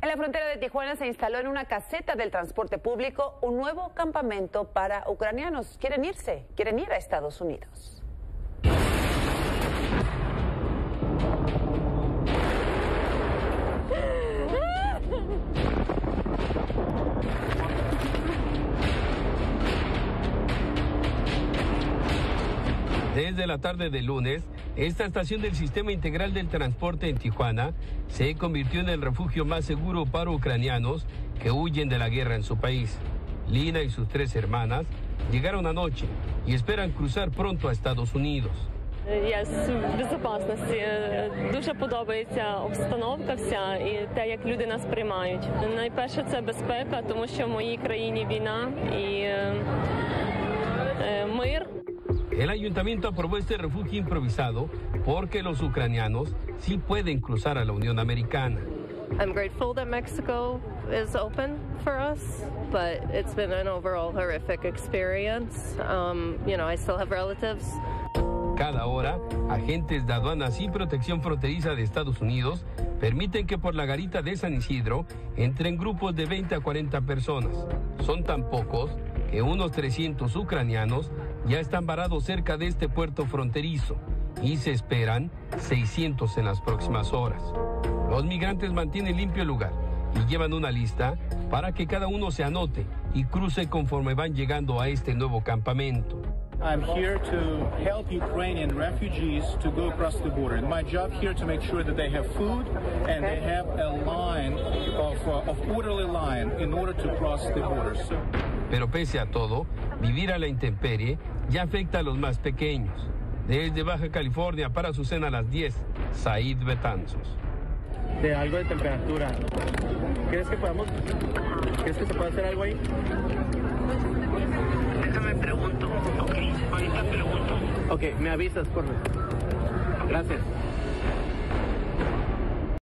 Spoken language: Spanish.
En la frontera de Tijuana se instaló en una caseta del transporte público un nuevo campamento para ucranianos. Quieren irse, quieren ir a Estados Unidos. Desde la tarde del lunes, esta estación del Sistema Integral del Transporte en Tijuana se convirtió en el refugio más seguro para ucranianos que huyen de la guerra en su país. Lina y sus tres hermanas llegaron anoche y esperan cruzar pronto a Estados Unidos. Я в безпечності. Дуже подобається обстановка вся і те, як люди нас приймають. Найперше це безпека, тому що в моїй країні війна і мир. el ayuntamiento aprobó este refugio improvisado porque los ucranianos sí pueden cruzar a la Unión Americana. I'm grateful that Mexico is open for us, but it's been an overall horrific experience. Um, you know, I still have relatives. Cada hora, agentes de aduanas y protección fronteriza de Estados Unidos permiten que por la garita de San Isidro entren grupos de 20 a 40 personas. Son tan pocos que unos 300 ucranianos ya están varados cerca de este puerto fronterizo y se esperan 600 en las próximas horas. Los migrantes mantienen limpio el lugar y llevan una lista para que cada uno se anote y cruce conforme van llegando a este nuevo campamento. I'm here to help Ukrainian refugees to go across the border. And my job here to make sure that they have food and they have a line of, uh, of orderly line in order to cross the border. Pero pese a todo, vivir a la intemperie ya afecta a los más pequeños. Desde Baja California para su cena a las 10, Said Betanzos. De algo de temperatura. ¿Crees que podamos? ¿Crees que se puede hacer algo ahí? Déjame pregunto. Ok, ahorita pregunto. Ok, me avisas, por favor. Gracias.